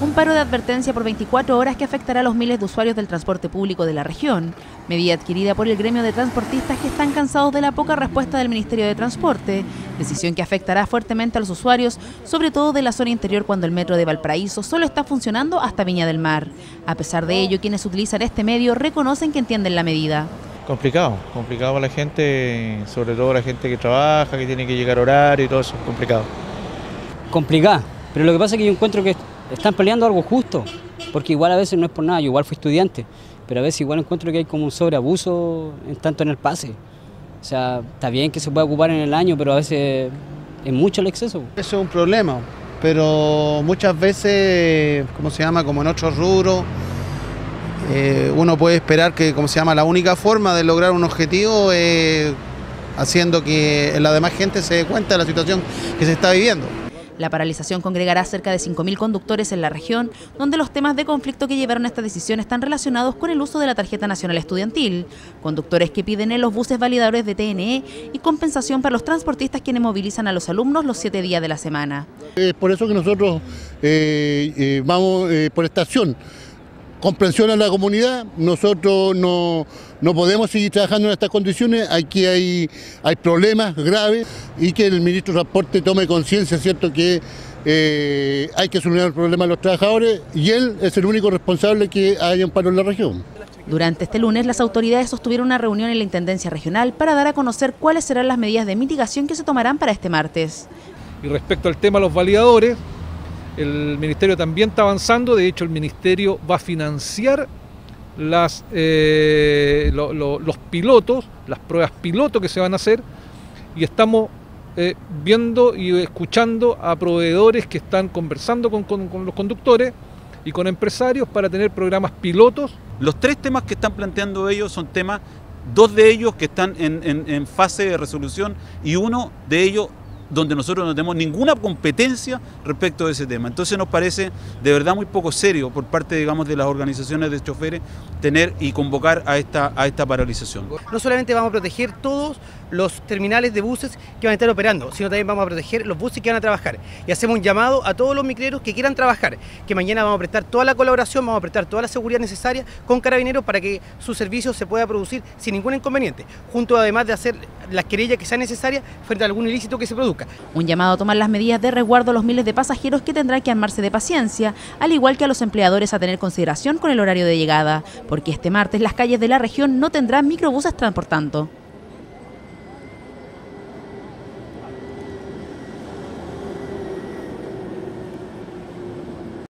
un paro de advertencia por 24 horas que afectará a los miles de usuarios del transporte público de la región, medida adquirida por el gremio de transportistas que están cansados de la poca respuesta del Ministerio de Transporte, decisión que afectará fuertemente a los usuarios, sobre todo de la zona interior cuando el metro de Valparaíso solo está funcionando hasta Viña del Mar. A pesar de ello, quienes utilizan este medio reconocen que entienden la medida. Complicado, complicado para la gente, sobre todo la gente que trabaja, que tiene que llegar a horario y todo eso, complicado. Complicado, pero lo que pasa es que yo encuentro que están peleando algo justo, porque igual a veces no es por nada, yo igual fui estudiante, pero a veces igual encuentro que hay como un sobreabuso en tanto en el pase. O sea, está bien que se pueda ocupar en el año, pero a veces es mucho el exceso. Eso es un problema, pero muchas veces, como se llama, como en otros rubros, eh, uno puede esperar que, como se llama, la única forma de lograr un objetivo es haciendo que la demás gente se dé cuenta de la situación que se está viviendo. La paralización congregará cerca de 5.000 conductores en la región, donde los temas de conflicto que llevaron a esta decisión están relacionados con el uso de la tarjeta nacional estudiantil, conductores que piden en los buses validadores de TNE y compensación para los transportistas quienes movilizan a los alumnos los siete días de la semana. Es por eso que nosotros eh, eh, vamos eh, por estación comprensión a la comunidad, nosotros no, podemos seguir trabajando en estas condiciones, aquí hay, hay problemas graves y que el ministro de Transporte tome conciencia, ¿cierto?, que eh, hay que solucionar el problema de los trabajadores y él es el único responsable que haya un paro en la región. Durante este lunes, las autoridades sostuvieron una reunión en la Intendencia Regional para dar a conocer cuáles serán las medidas de mitigación que se tomarán para este martes. Y respecto al tema de los validadores, el ministerio también está avanzando, de hecho el ministerio va a financiar las, eh, los pilotos, las pruebas piloto que se van a hacer y estamos eh, viendo y escuchando a proveedores que están conversando con, los conductores y con empresarios para tener programas pilotos. Los tres temas que están planteando ellos son temas, dos de ellos que están en, en fase de resolución y uno de ellos donde nosotros no tenemos ninguna competencia respecto de ese tema. Entonces nos parece de verdad muy poco serio por parte, digamos, de las organizaciones de choferes tener y convocar a esta, a esta paralización. No solamente vamos a proteger todos los terminales de buses que van a estar operando, sino también vamos a proteger los buses que van a trabajar. Y hacemos un llamado a todos los micreros que quieran trabajar, que mañana vamos a prestar toda la colaboración, vamos a prestar toda la seguridad necesaria con carabineros para que su servicio se pueda producir sin ningún inconveniente, junto además de hacer las querellas que sean necesarias frente a algún ilícito que se produzca. Un llamado a tomar las medidas de resguardo a los miles de pasajeros que tendrán que armarse de paciencia, al igual que a los empleadores a tener consideración con el horario de llegada, porque este martes las calles de la región no tendrán microbuses transportando.